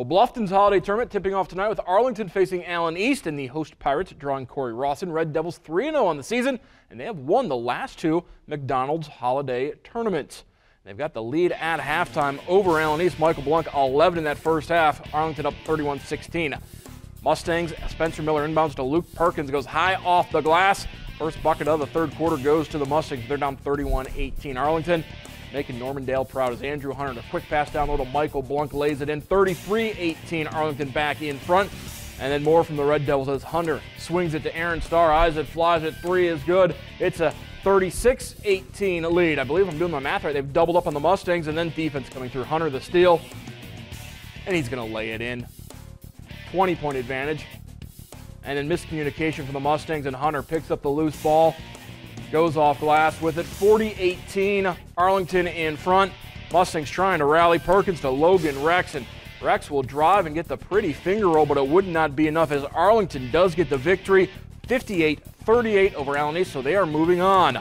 Well, Bluffton's holiday tournament tipping off tonight with Arlington facing Allen East and the host Pirates drawing Cory-Rawson. Red Devils 3-0 on the season, and they have won the last two McDonald's holiday tournaments. They've got the lead at halftime over Allen East. Michael Blanc 11 in that first half. Arlington up 31-16. Mustangs, Spencer Miller inbounds to Luke Perkins, goes high off the glass. First bucket of the third quarter goes to the Mustangs. They're down 31-18. Arlington making Normandale proud as Andrew Hunter, a quick pass down low to Michael Blunk lays it in. 33-18, Arlington back in front. And then more from the Red Devils as Hunter swings it to Aaron Starr. Eyes it, flies it, three is good. It's a 36-18 lead. I believe I'm doing my math right. They've doubled up on the Mustangs and then defense coming through. Hunter the steal. And he's going to lay it in. 20 point advantage. And then miscommunication from the Mustangs, and Hunter picks up the loose ball, goes off glass with it. 40 18, Arlington in front. Mustangs trying to rally. Perkins to Logan Rex, and Rex will drive and get the pretty finger roll, but it would not be enough as Arlington does get the victory 58 38 over Allen so they are moving on.